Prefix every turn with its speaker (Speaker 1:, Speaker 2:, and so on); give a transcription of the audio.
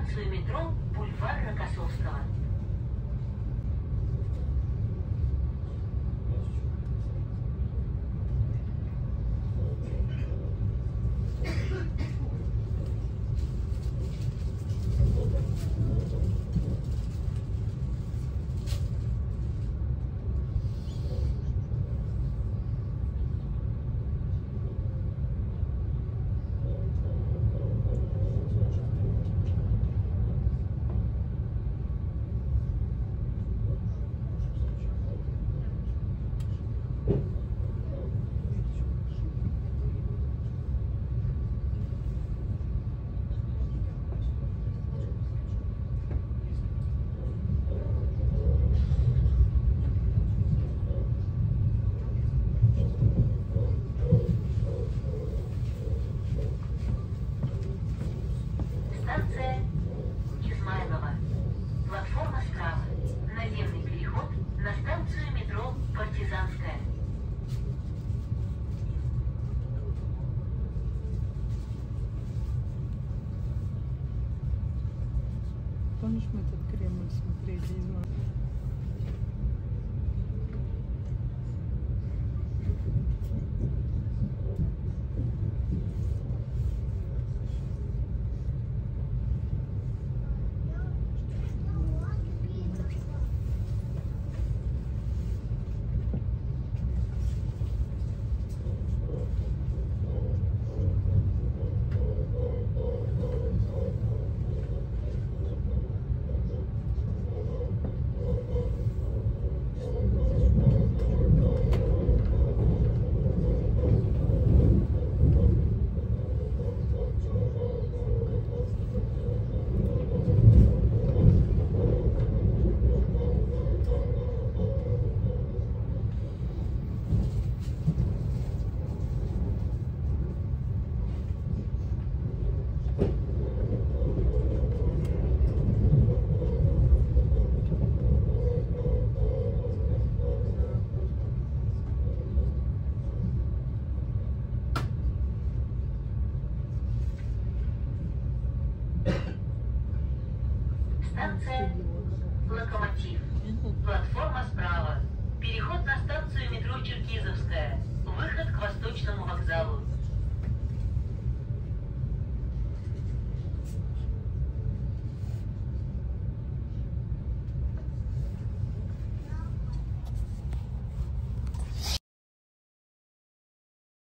Speaker 1: станцию метро Бульвар Рокоссовского. Станция Измайлова. Платформа справа. Наземный переход на станцию метро Партизанская.
Speaker 2: Помнишь, мы этот Кремль смотрели? из
Speaker 1: Станция Локомотив. Платформа справа. Переход на станцию метро Черкизовская. Выход к Восточному вокзалу.